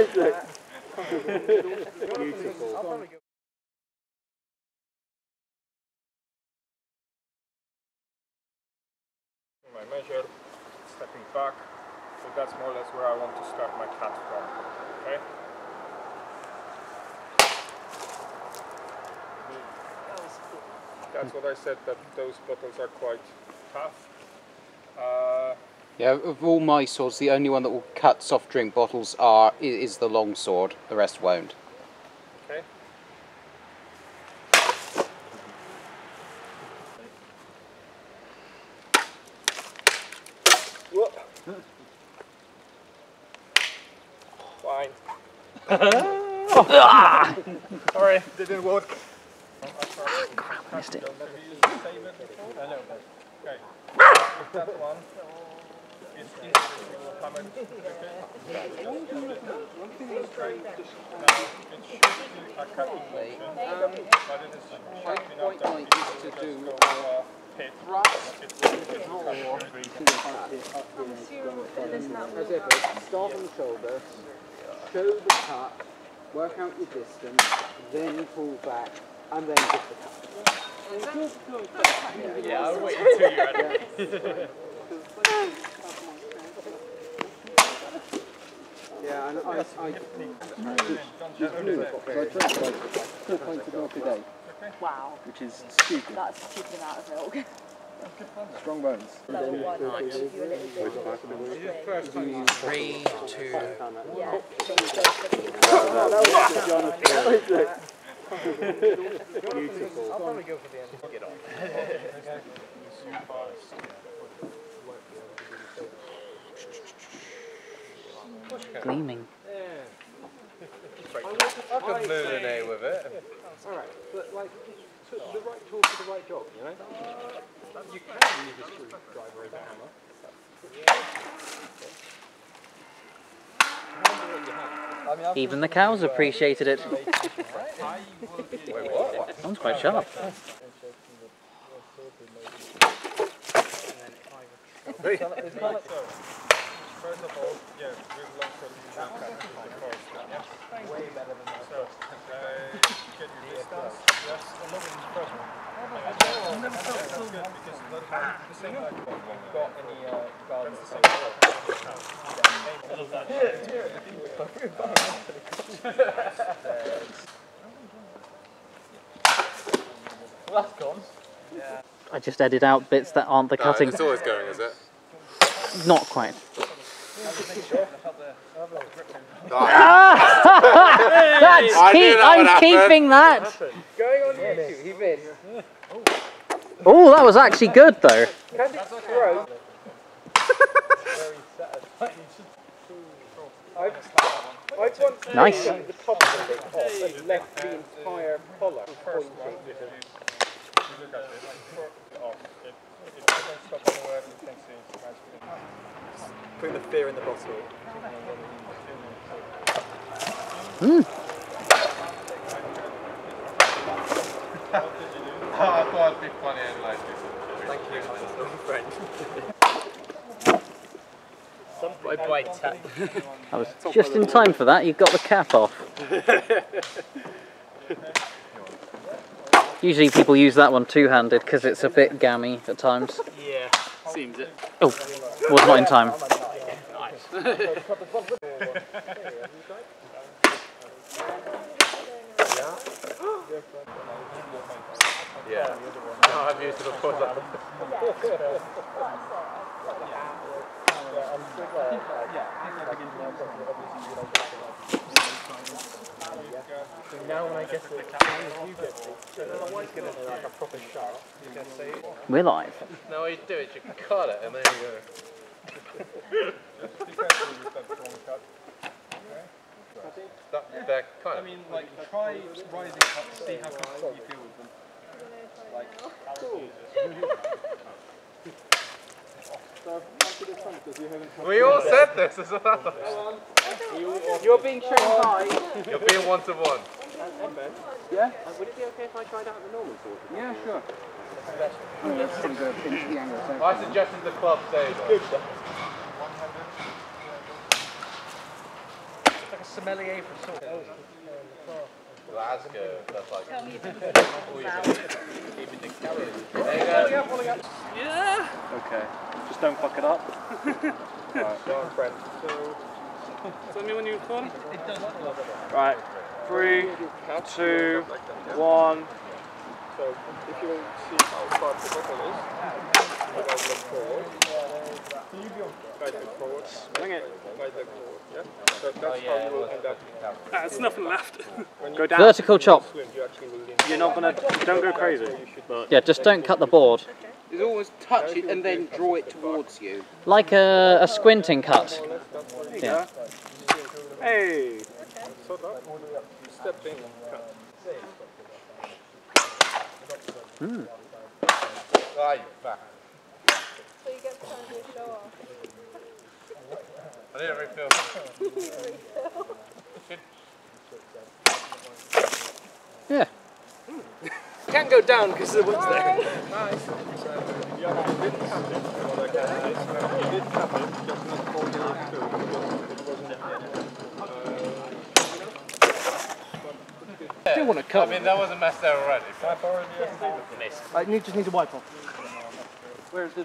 Beautiful. I measure, stepping back, so that's more or less where I want to start my cut from. Okay? That's what I said, that those bottles are quite tough. Uh, Yeah, of all my swords, the only one that will cut soft drink bottles are is the long sword. The rest won't. okay? Whoop. Fine. Sorry, didn't work. Crap, missed it. Okay. That one the hammer. Okay. Now it should be a cutting as ever. Start on the shoulder. Show the cut. Work out your distance. Then pull back, and then just the cut. Yeah, I'll wait until you're ready. Yeah, and I, I, I drink like four pints of milk a day, Wow, Which is stupid. that's a stupid amount of milk. Strong bones. That's one that gives you a little bit of three, two. yeah. so you go for the- Beautiful. I'll probably go for the end. Get on. Gleaming. I can could luminate with it. Alright, but like, to the right tool for the right job, you know? You can use a screwdriver as a hammer. Remember what you have. Even the cows appreciated it. Wait. Sounds quite sharp. First of all, yeah, we've learned from the first one, yeah? Way better than that. So, uh, get your distance. Yes, a little bit first one. That's good because that's the same like when we've got any uh, guards. That's the same. Well, that's gone. I just edit out bits that aren't the cutting. It's always going, is it? Not quite. That's I knew keep, that would I'm happen. keeping that. Going on YouTube, he missed. Oh, that was actually good though. Can it throw? I've, I've once Nice. Taken the top of the lid off and left the entire collar. Putting the fear in the bottle. I thought it'd be funny and like this. Thank you, my little friend. I was just in time for that. You got the cap off. Usually people use that one two-handed because it's a bit gammy at times. Yeah, seems it. Oh, was not in time. Yeah. No, I'm used the put that. Now when I get to the camera, you get it. So then I'm like gonna do like a proper shot. You can say it. We're live. No, you do is you cut it and then you go. That strong cut. That, that kind I mean, like, try rising cuts, see how comfortable you feel with them. We all said this as well. You're being trained high. You're being one to one. Yeah. would it be okay if I tried out the normal sword? Yeah, sure. I suggested the club say though. sommelier for salt. Glasgow, that's like. Tell me if it's Keeping the calories. Okay. Just don't fuck it up. Tell me when you recording. Right. Three, two, one. So if you want to see how far the bottle is, you guys look forward. Guys look forward. Bring it. Guys look forward. Yeah. So that's how you will end up. Ah, there's nothing left. Go down. Vertical chop. you actually will lean. You're not gonna. Don't go crazy. But Yeah, just don't cut the board. It's always touch it and then draw it towards you. Like a, a squinting cut. Yeah. hey. Step in. Cut. Right, back. So you get to try and do a show off. I need a refill. Yeah. Can't go down because the wood's there. You did tap it. Well, like this. You did tap it, just not holding it through because it wasn't. Uh, Still want to I cut. mean, that was a mess there already. I've already missed. I need, just need to wipe off. Where's the,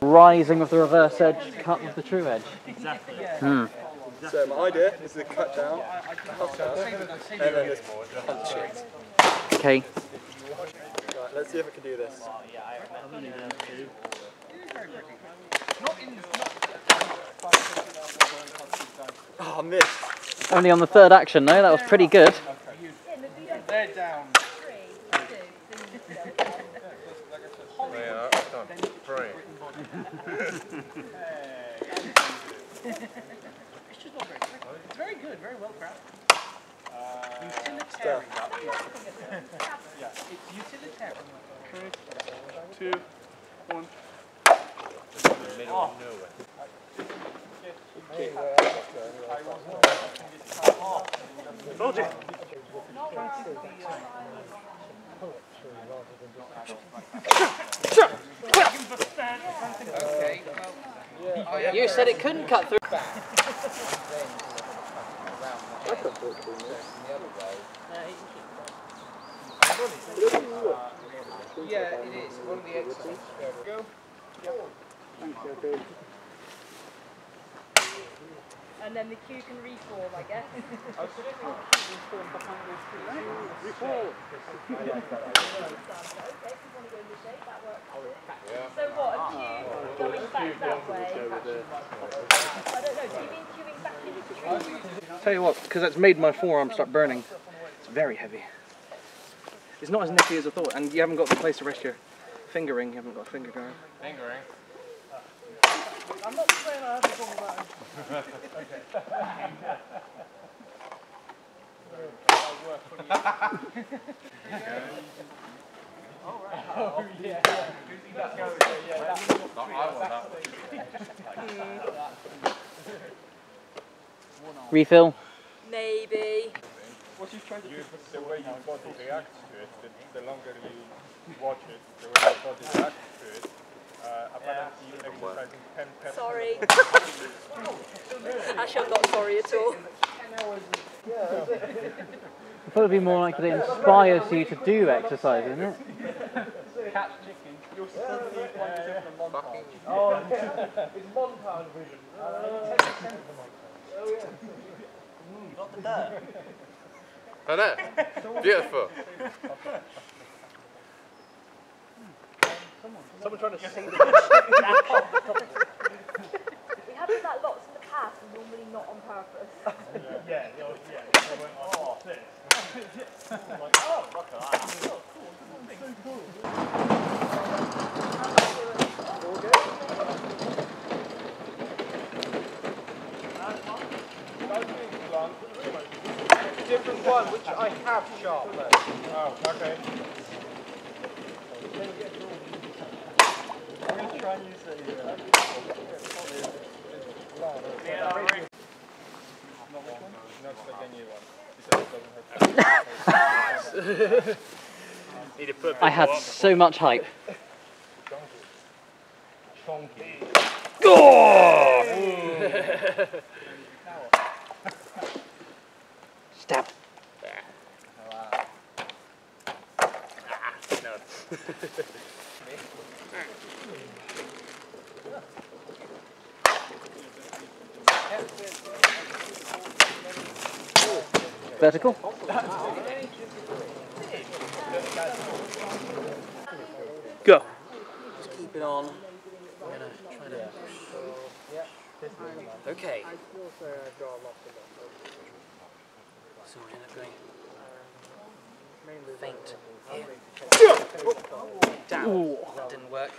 Rising with the reverse edge, cut with the true edge. Exactly. Hmm. So my idea is to cut down, cut down, and then just punch it. Okay. Right, let's see if I can do this. Oh, I missed. Only on the third action though, that was pretty good. They're down. Yeah, I've done three. It's just not very It's very good, very well crafted. Utilitarian. yeah, it's utilitarian. Two. One. Middle of nowhere. Told you. You said it couldn't cut through. Yeah, it is. One of the exercises. And then the queue can reform, I guess. Oh. So what, a queue going back that way? I don't know, do you mean queuing back into the tree? Tell you what, because that's made my forearm start burning. It's very heavy. It's not as nippy as I thought, and you haven't got the place to rest your fingering. You haven't got a finger guard. Fingering. I'm not saying I haven't thought about it. I want that. Refill. Maybe. What you trying to do, the way your body reacts to it, the, the longer you watch it, the way your body reacts to it. Uh, apparently exercising 10 peps. Sorry. Actually, I'm not sorry at all. I thought it'd be more like it inspires you to do exercise, isn't it? Oh yeah. Not the dirt. I know. Beautiful. Someone trying to sing We have done that lots in the past and normally not on purpose. Do different one, which I have sharpened. Oh, okay. I'm going to try and use the. Uh, Not like any one. Because it doesn't have Need to put a I had so much hype. Stab. Vertical. Go. Keep it on. I'm gonna try to. Okay. So we're gonna going faint here. Damn, that didn't work.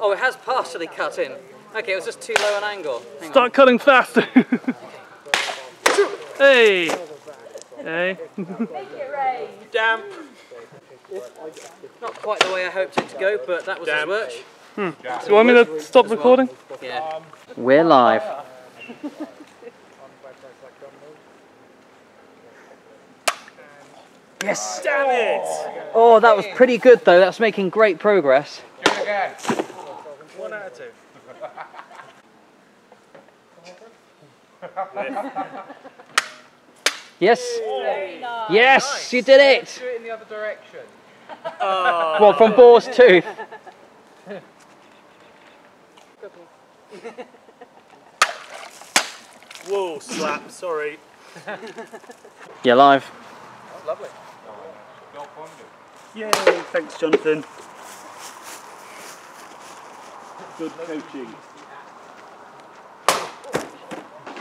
Oh, it has partially cut in. Okay, it was just too low an angle. Hang on. Start cutting faster. hey. Hey. Make it rain. Damp. Not quite the way I hoped it to go, but that was his Damn. work. Hmm. Do you want me to stop recording? Yeah. We're live. Yes. Damn it! Oh, that was pretty good though. That's making great progress. one out of two. Yes. Nice. Yes, you did it. Do it in the other direction. Oh. What from Boar's Tooth? Whoa, slap, sorry. You're live. Yay, thanks Jonathan. Good coaching.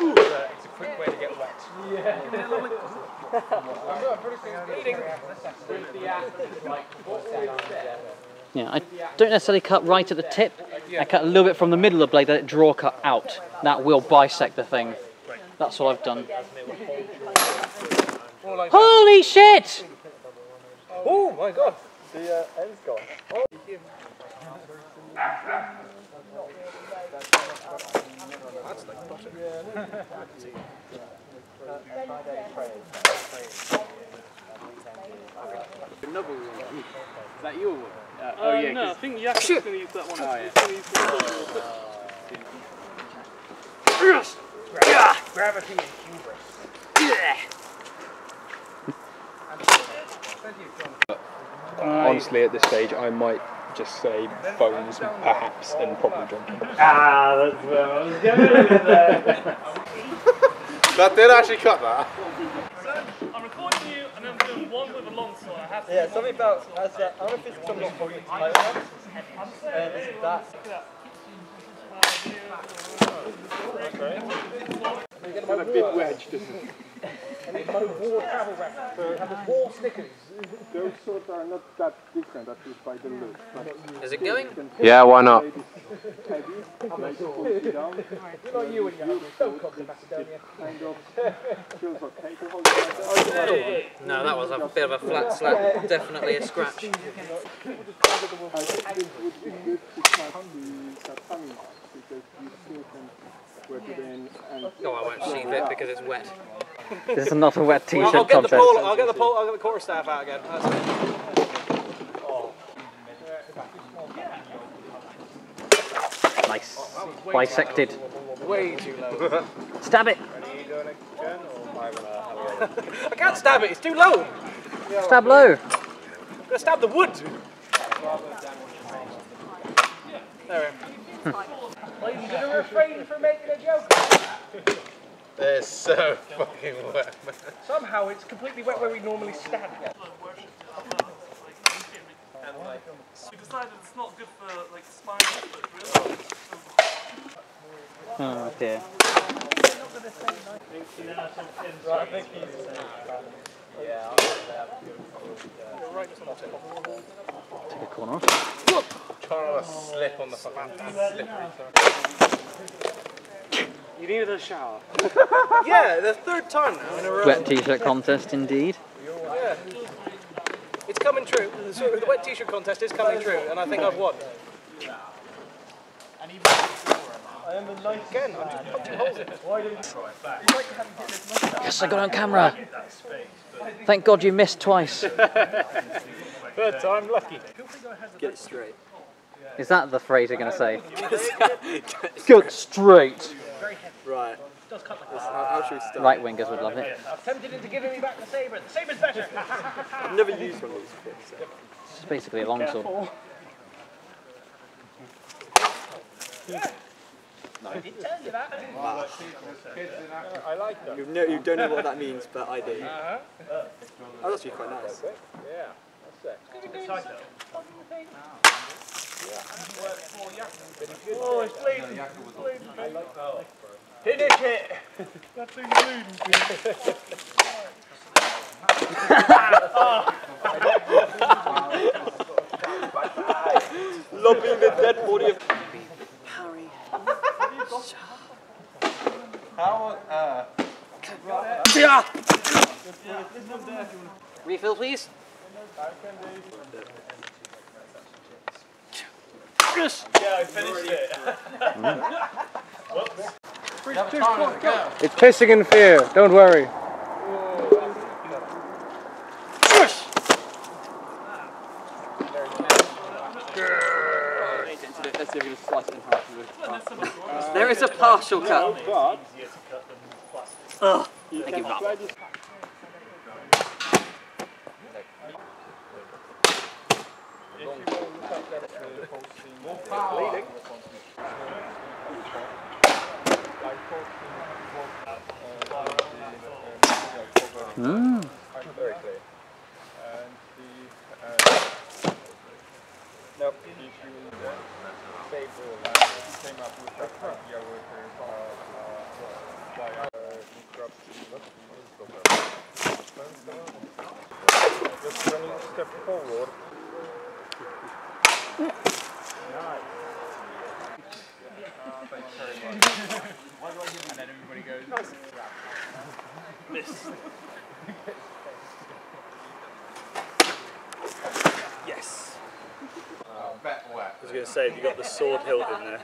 It's a quick way to get wet. Yeah, I don't necessarily cut right at the tip. I cut a little bit from the middle of the blade, let it draw cut out. That will bisect the thing. That's what I've done. Holy shit! Oh my god! The uh, end's gone. Oh yeah. Uh, no, I think Yakup's going to use that one. Oh, yeah. Gravity and hubris. Honestly, at this stage, I might just say phones, perhaps, and probably drinking. Ah, that's where I was going with that. That did actually cut that. I'm recording you and I'm doing one with a long sword. I have to. Yeah, something about as uh, I don't know if it's something called the title and it's that. A bit wedged, isn't it? My war travel record for having war stickers. Those sort are not that different, at least by the look. But Is it going? Yeah, why not? heavy, like pull it down, Not you and your don't come to Macedonia. kind of feels okay to hold it like that. Oh, no, that was a bit of a flat slap. Definitely a scratch. I think this would be good to cut the tatami mats, because you still can work it in and Oh, I won't sheath it because it's wet. This is not a wet t-shirt I'll get the contest. pole. I'll get the pole. I'll get the quarter staff out again. That's it. Nice. Bisected. Way too low. Stab it. I can't stab it. It's too low. Stab low. I'm gonna stab the wood. There we go. Well, you're gonna refrain from making a joke. They're so fucking wet. Somehow it's completely wet where we normally stand. We decided it's not good for like spine Oh dear. Right, I think he's. Take a corner off. Trying to slip on the fucking slippery. You needed a shower. yeah, the third time now in a row. Wet t-shirt contest indeed. Yeah. It's coming true. The, the wet t-shirt contest is coming true, and I think I've won. Again, I'm just punching holes in it. Yes, I got on camera. Thank God you missed twice. Third time lucky. Get it straight. Is that the phrase you're going to say? Good straight. Right. How, how should we start? Right wingers would love it. I've tempted into giving me back the sabre. The sabre's better. I've never used one of these before. So. It's basically a longsword. I like that. You, know, you don't know what that means, but I do. Uh-huh. Oh, that's actually quite nice. Yeah, Oh, it's bleeding. Finish it! That thing's bleeding. Lobbing the dead body of Refill, please. It's pissing in fear, don't worry. Let's see if we can slice it in half. There is a partial cut. Ugh. Thank you, Rob. Mm. Very clear. And the uh, no, the issue is that Sable uh, came up with that idea with uh, uh, why uh, disrupt just running a step forward. and then everybody goes. Yes. Uh, I was going to say, have you got the sword hilt in there?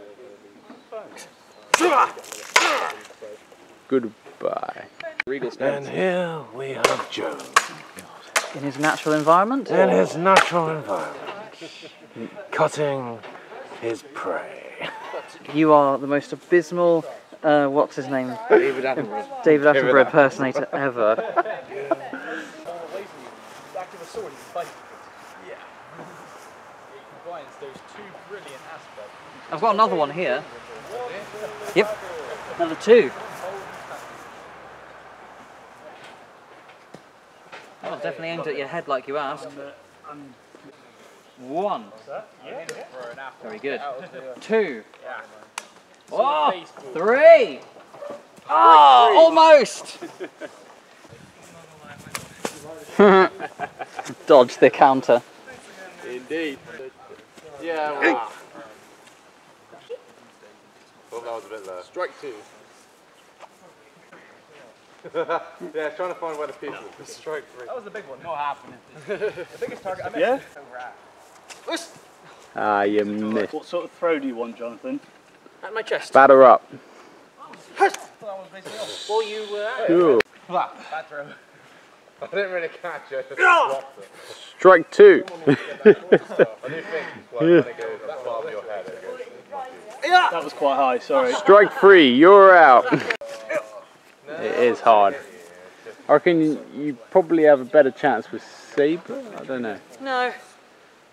Goodbye. And here we have Joe In his natural environment? in his natural environment, cutting his prey. You are the most abysmal, uh, what's his name? David Attenborough. David Attenborough impersonator ever. Back of a sword, you can fight with it. Yeah. It combines those two brilliant aspects. I've got another one here. Yep. Another two. That was definitely aimed at your head like you asked. One. Very good. Two. Oh, three. Oh, almost. Dodge the counter. Indeed. Yeah, well. Thought that was a bit low. Strike two. Yeah, trying to find where the piece is. Strike three. That was the big one. Not happening. the biggest target I missed. Yeah? Ah, you missed. What sort of throw do you want, Jonathan? At my chest. Batter up. That was basically off. Well, you were at it. Cool. Bad throw. I didn't really catch it. I just dropped it. Strike two. I do think, like, when it goes above your head, it goes. That was quite high, sorry. Strike three. You're out. it is hard. I reckon you probably have a better chance with Sabre. I don't know. No.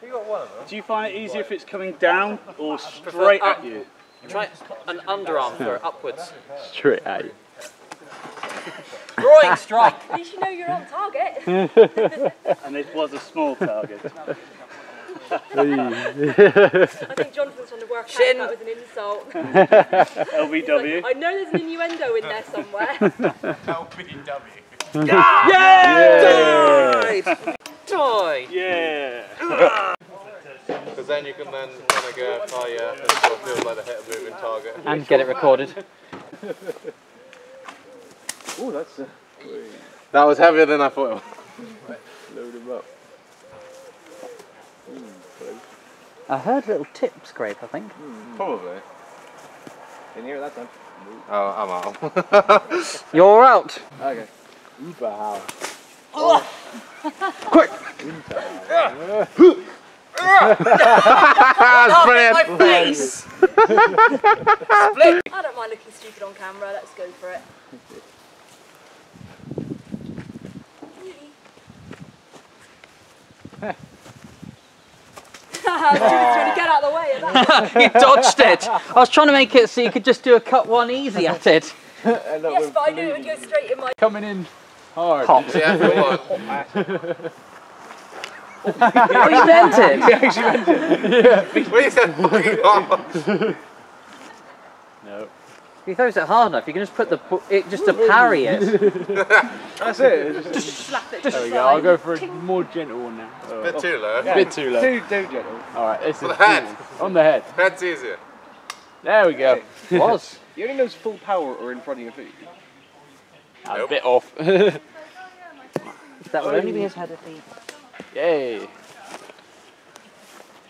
Do you find it easier if it's coming down or straight at you? Try an underarm throw upwards. Straight at you. Drawing strike. At least you know you're on target. And it was a small target. I think Jonathan's trying to Shin. that was an insult. LBW. like, I know there's an innuendo in there somewhere. LBW. Yeah! Toy. Yeah. Because then you can then kind of go fire and sort of feel like they hit a moving target. And get it recorded. Oh, that's. Uh, That was heavier than I thought it was. Load him up. I heard a little tip scrape, I think. Hmm. Probably. didn't hear that time. Oh, I'm out. You're out. Okay. Uber howl. Oh. Quick. That's brilliant. My face. I don't mind looking stupid on camera, let's go for it. Stuart's trying to get out of the way of you dodged it. I was trying to make it so you could just do a cut one easy at it. Yes, but I knew it would go straight in my. Coming in hard. Pop. Yeah, go on. Oh, you meant it. What you said? fucking off. No. If he throws it hard enough, you can just put the it just to parry it. That's it. just slap it. Just There we go. I'll go for a more gentle one now. Oh, Bit too low. a bit too low. Too, too gentle. Alright, this For is the head. on the head. Head's easier. There we go. was. You only knows full power or in front of your feet. A bit off. That would only be his head if he. Yay.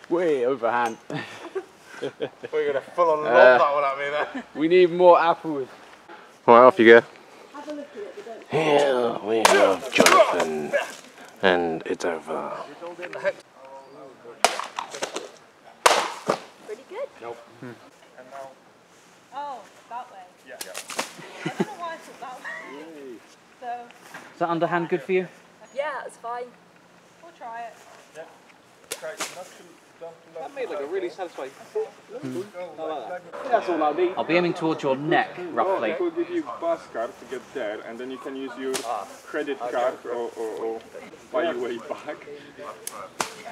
Way overhand. We're gonna full on lob Uh, that one at me there. We need more apples. Right, off you go. Here we have Jonathan, and it's over. Pretty good. And now, Oh, that way. yeah. I don't know why I thought that way. So, Is that underhand good for you? yeah, that's fine. We'll try it. Try not to, not to let That made like a really satisfying. That's all I need. I'll be aiming towards your neck, roughly. We'll give you bus card to get there, and then you can use your credit card or, or, or buy your way back.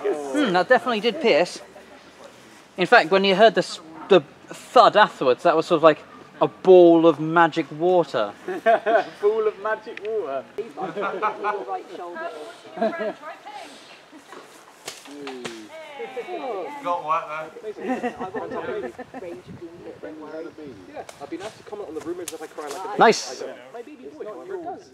Hmm, that definitely did pierce. In fact, when you heard the the thud afterwards, that was sort of like a ball of magic water. ball of magic water. Right shoulder. Got what there? Range of being hit, don't worry. Yeah, I've been asked to comment on the rumours that I cry like a baby. Nice. My baby boy, however, does.